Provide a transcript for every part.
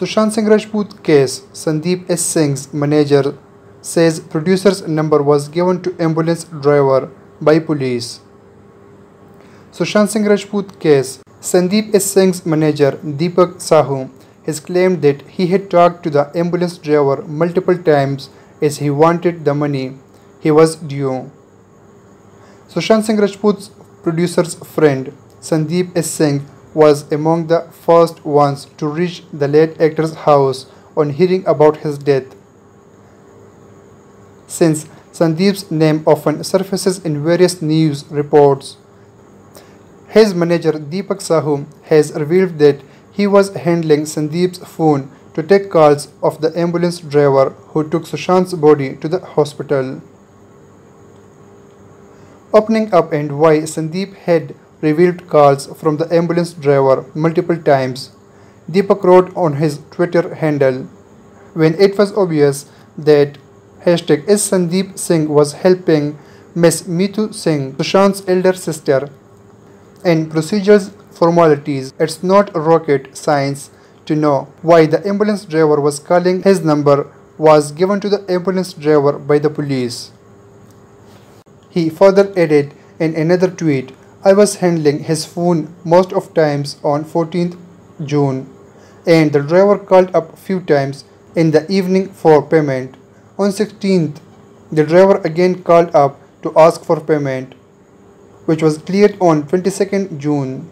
Sushant Singh Rajput case, Sandip S. Singh's manager says producer's number was given to ambulance driver by police. Sushant Singh Rajput case, Sandip S. Singh's manager Deepak Sahu has claimed that he had talked to the ambulance driver multiple times as he wanted the money he was due. Sushant Singh Rajput's producer's friend Sandip S. Singh was among the first ones to reach the late actor's house on hearing about his death. Since Sandip's name often surfaces in various news reports, his manager Deepak Sahu has revealed that he was handling Sandip's phone to take calls of the ambulance driver who took Sushant's body to the hospital. Opening up and why Sandip had revealed calls from the ambulance driver multiple times. Deepak wrote on his Twitter handle, when it was obvious that hashtag S. Sandip Singh was helping Miss Meetu Singh, Sushant's elder sister, in procedures formalities, it's not rocket science to know why the ambulance driver was calling his number was given to the ambulance driver by the police. He further added in another tweet, I was handling his phone most of times on 14th June and the driver called up few times in the evening for payment. On 16th, the driver again called up to ask for payment, which was cleared on 22nd June.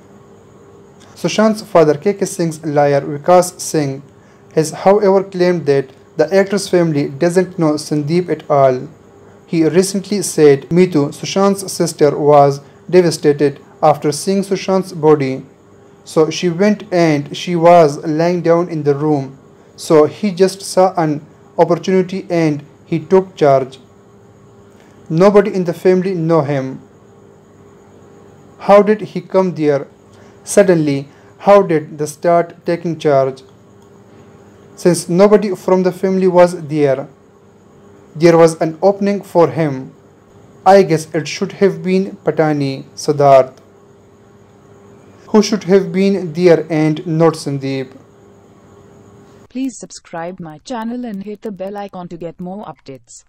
Sushant's father KK Singh's lawyer Vikas Singh has however claimed that the actor's family doesn't know Sandip at all. He recently said Meetu, Sushant's sister, was devastated after seeing Sushant's body. So she went and she was lying down in the room. So he just saw an opportunity and he took charge. Nobody in the family know him. How did he come there? Suddenly, how did they start taking charge? Since nobody from the family was there, there was an opening for him. I guess it should have been Pithani, Siddharth, who should have been there and not Sandip. Please subscribe my channel and hit the bell icon to get more updates.